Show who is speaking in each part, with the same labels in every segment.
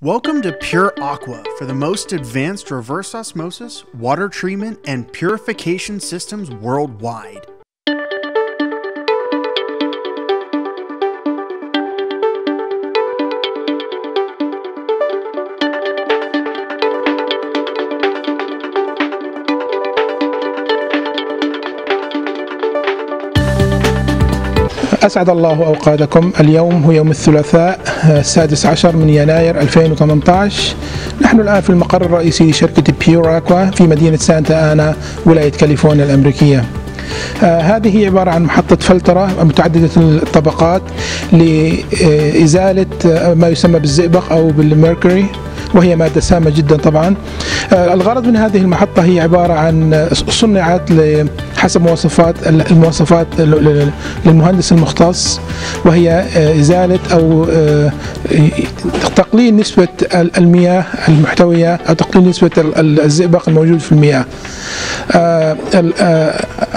Speaker 1: Welcome to Pure Aqua for the most advanced reverse osmosis, water treatment, and purification systems worldwide.
Speaker 2: أسعد الله أوقاتكم. اليوم هو يوم الثلاثاء السادس عشر من يناير 2018 نحن الآن في المقر الرئيسي لشركة Pure Aqua في مدينة سانتا آنا ولاية كاليفورنيا الأمريكية. آه هذه عبارة عن محطة فلترة متعددة الطبقات لإزالة ما يسمى بالزئبق أو بال mercury وهي مادة سامة جدا طبعا. آه الغرض من هذه المحطة هي عبارة عن صنعت حسب مواصفات المواصفات للمهندس المختص وهي إزالة أو تقليل نسبة المياه المحتوية أو تقليل نسبة الزئبق الموجود في المياه.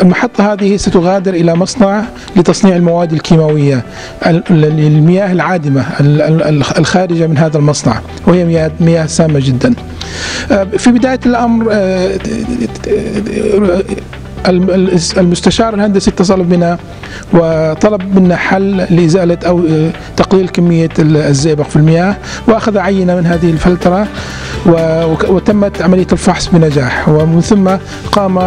Speaker 2: المحطة هذه ستغادر إلى مصنع لتصنيع المواد الكيماوية للمياه العادمة الخارجة من هذا المصنع وهي مياه مياه سامة جدا. في بداية الأمر المستشار الهندسي اتصل بنا وطلب منا حل لإزالة أو تقليل كمية الزئبق في المياه وأخذ عينة من هذه الفلترة وتمت عملية الفحص بنجاح ومن ثم قام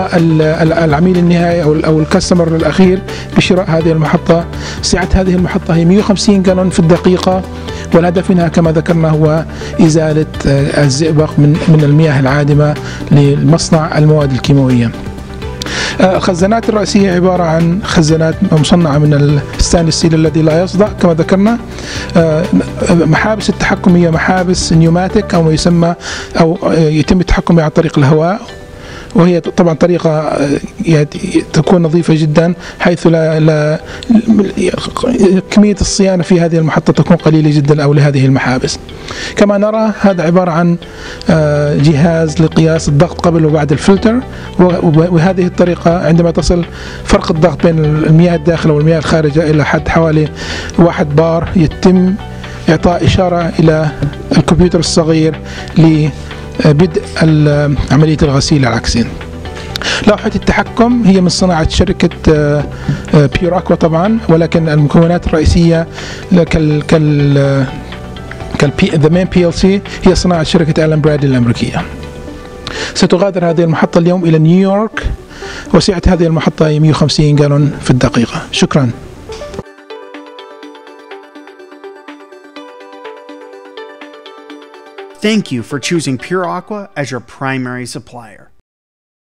Speaker 2: العميل النهائي أو الكاستمر الأخير بشراء هذه المحطة سعة هذه المحطة هي 150 جالون في الدقيقة والهدف منها كما ذكرنا هو إزالة الزئبق من من المياه العادمة لمصنع المواد الكيماوية. الخزانات الرئيسية عبارة عن خزانات مصنعة من ال stainless steel الذي لا يصدأ كما ذكرنا. محابس التحكم هي محابس pneumatic أو ما يسمى أو يتم التحكم عن طريق الهواء. وهي طبعا طريقة تكون نظيفة جدا حيث لا, لا كمية الصيانة في هذه المحطة تكون قليلة جدا أو لهذه المحابس. كما نرى هذا عبارة عن جهاز لقياس الضغط قبل وبعد الفلتر وهذه الطريقة عندما تصل فرق الضغط بين المياه الداخلة والمياه الخارجة إلى حد حوالي واحد بار يتم إعطاء إشارة إلى الكمبيوتر الصغير بدء عملية الغسيل العكسي لوحة التحكم هي من صناعة شركة Pure Aqua طبعا ولكن المكونات الرئيسية كال كال the main PLC هي صناعة شركة Allen Bradley الأمريكية. ستغادر هذه المحطة اليوم إلى نيويورك وسعة هذه المحطة هي 150 جالون في الدقيقة. شكرا.
Speaker 1: Thank you for choosing Pure Aqua as your primary supplier.